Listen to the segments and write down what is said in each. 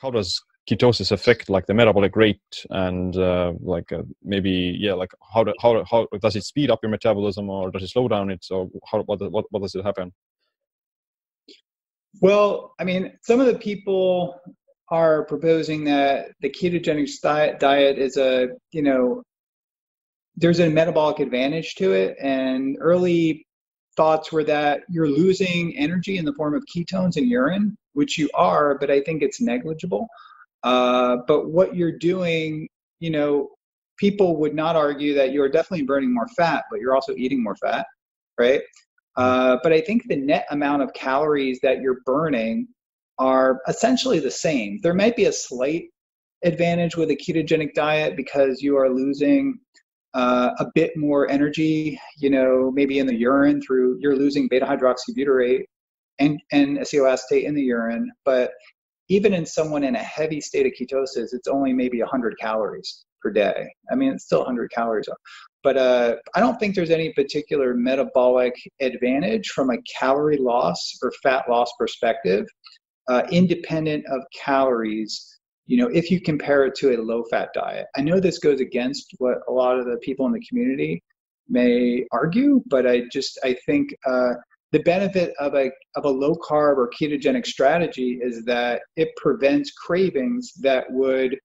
how does ketosis affect like the metabolic rate and uh, like uh, maybe yeah like how, do, how how does it speed up your metabolism or does it slow down it? So how what, what, what does it happen? Well i mean some of the people are proposing that the ketogenic diet, diet is a you know there's a metabolic advantage to it. And early thoughts were that you're losing energy in the form of ketones in urine which you are but i think it's negligible uh, but what you're doing, you know, people would not argue that you're definitely burning more fat, but you're also eating more fat, right? Uh, but I think the net amount of calories that you're burning are essentially the same. There might be a slight advantage with a ketogenic diet because you are losing uh, a bit more energy, you know, maybe in the urine through you're losing beta hydroxybutyrate and, and acetoacetate in the urine, but even in someone in a heavy state of ketosis, it's only maybe 100 calories per day. I mean, it's still 100 calories. But uh, I don't think there's any particular metabolic advantage from a calorie loss or fat loss perspective, uh, independent of calories. You know, if you compare it to a low-fat diet, I know this goes against what a lot of the people in the community may argue, but I just I think uh, the benefit of a, of a low carb or ketogenic strategy is that it prevents cravings that would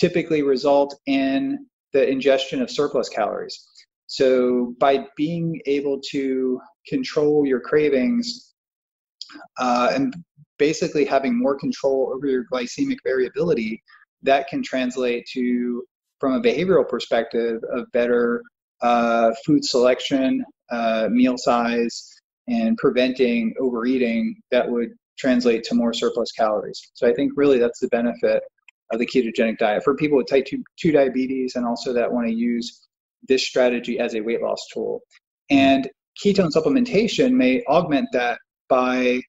typically result in the ingestion of surplus calories. So, by being able to control your cravings uh, and basically having more control over your glycemic variability, that can translate to, from a behavioral perspective, of better uh, food selection, uh, meal size, and preventing overeating that would translate to more surplus calories. So I think really that's the benefit of the ketogenic diet for people with type 2, 2 diabetes and also that want to use this strategy as a weight loss tool. And ketone supplementation may augment that by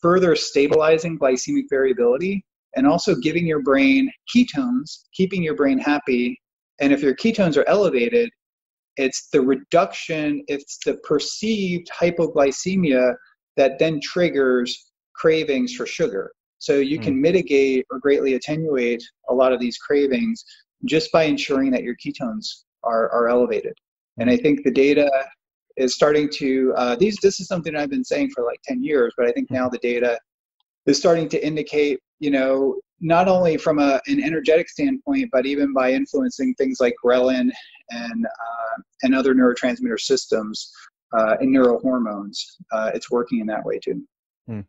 further stabilizing glycemic variability and also giving your brain ketones, keeping your brain happy. And if your ketones are elevated, it's the reduction, it's the perceived hypoglycemia that then triggers cravings for sugar. So you can mm. mitigate or greatly attenuate a lot of these cravings just by ensuring that your ketones are, are elevated. And I think the data is starting to uh, these. This is something I've been saying for like 10 years, but I think now the data is starting to indicate, you know, not only from a, an energetic standpoint, but even by influencing things like ghrelin and uh, and other neurotransmitter systems uh, and neurohormones. Uh, it's working in that way too. Hmm.